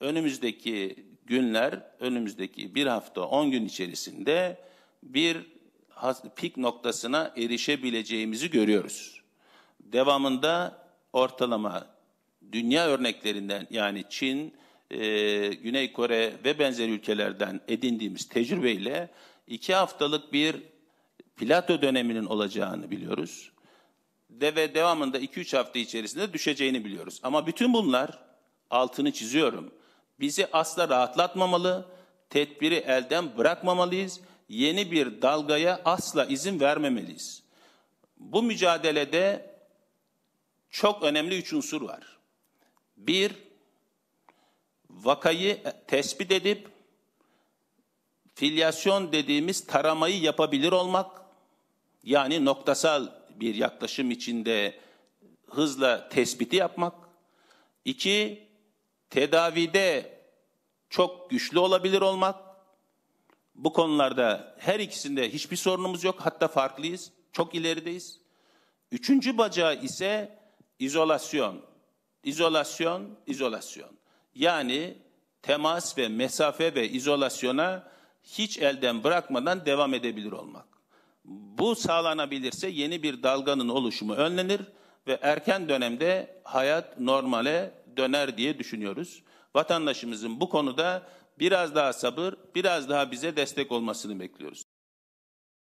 önümüzdeki günler, önümüzdeki bir hafta, on gün içerisinde bir pik noktasına erişebileceğimizi görüyoruz. Devamında ortalama dünya örneklerinden yani Çin, e, Güney Kore ve benzeri ülkelerden edindiğimiz tecrübeyle iki haftalık bir plato döneminin olacağını biliyoruz. Ve devamında 2-3 hafta içerisinde düşeceğini biliyoruz. Ama bütün bunlar altını çiziyorum. Bizi asla rahatlatmamalı, tedbiri elden bırakmamalıyız, yeni bir dalgaya asla izin vermemeliyiz. Bu mücadelede çok önemli üç unsur var. Bir, vakayı tespit edip filyasyon dediğimiz taramayı yapabilir olmak, yani noktasal bir yaklaşım içinde hızla tespiti yapmak. İki, tedavide çok güçlü olabilir olmak. Bu konularda her ikisinde hiçbir sorunumuz yok. Hatta farklıyız. Çok ilerideyiz. Üçüncü bacağı ise izolasyon. İzolasyon, izolasyon. Yani temas ve mesafe ve izolasyona hiç elden bırakmadan devam edebilir olmak. Bu sağlanabilirse yeni bir dalganın oluşumu önlenir ve erken dönemde hayat normale döner diye düşünüyoruz. Vatandaşımızın bu konuda biraz daha sabır, biraz daha bize destek olmasını bekliyoruz.